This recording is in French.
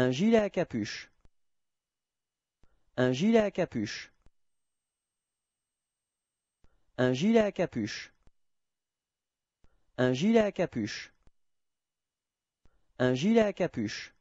Un gilet à capuche. Un gilet à capuche. Un gilet à capuche. Un gilet à capuche. Un gilet à capuche.